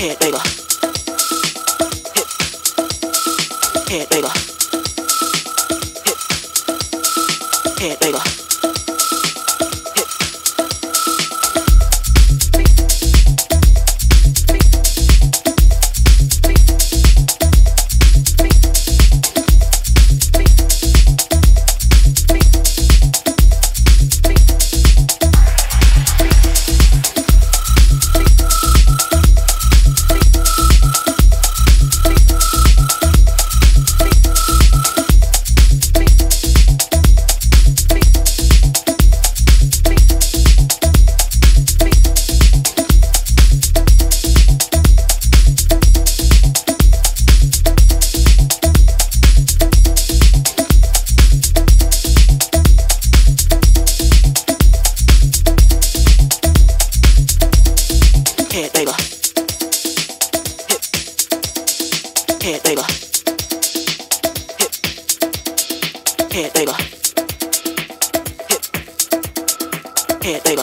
Hey, baby. Hey, baby. Head baby. Head Head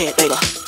Can't baby.